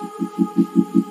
Thank